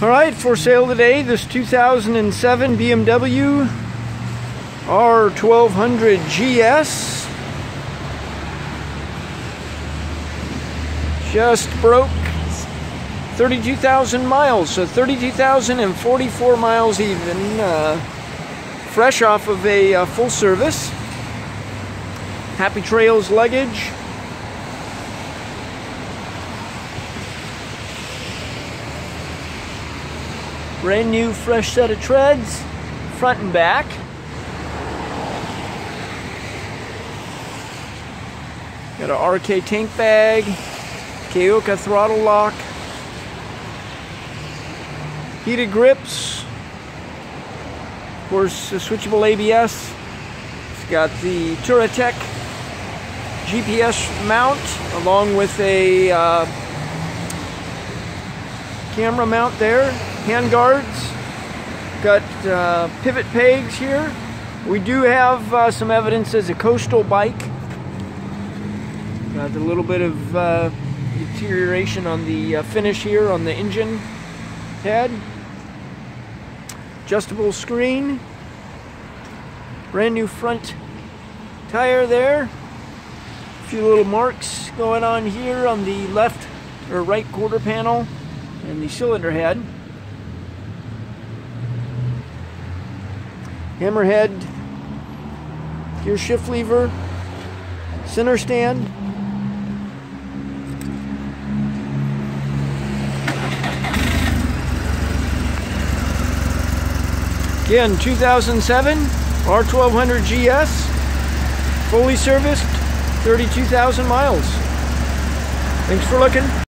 All right, for sale today, this 2007 BMW R1200 GS. Just broke 32,000 miles, so 32,044 miles even. Uh, fresh off of a uh, full service. Happy Trails luggage. Brand new fresh set of treads, front and back. Got a RK tank bag, Kaoko throttle lock, heated grips, of course, switchable ABS. It's got the Touratech GPS mount along with a uh, camera mount there hand guards, got uh, pivot pegs here. We do have uh, some evidence as a coastal bike. Got a little bit of uh, deterioration on the uh, finish here on the engine head. Adjustable screen. Brand new front tire there. A few little marks going on here on the left or right quarter panel and the cylinder head. Hammerhead, gear shift lever, center stand. Again, 2007 R1200 GS, fully serviced, 32,000 miles. Thanks for looking.